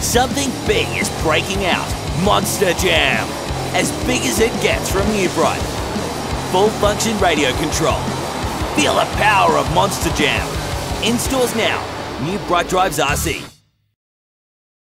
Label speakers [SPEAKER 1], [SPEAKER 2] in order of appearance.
[SPEAKER 1] Something big is breaking out. Monster Jam. As big as it gets from New Bright. Full function radio control. Feel the power of Monster Jam. In stores now. New Bright Drives RC.